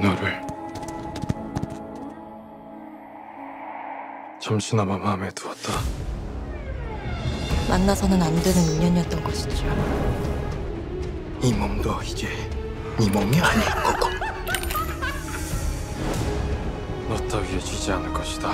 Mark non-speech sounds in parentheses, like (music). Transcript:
너를 잠시나마 마음에 두었다. 만나서는 안 되는 인연이었던 것이죠. 이 몸도 이제 네 몸이 아닐 거고. (laughs) 너 따위에 지지 않을 것이다.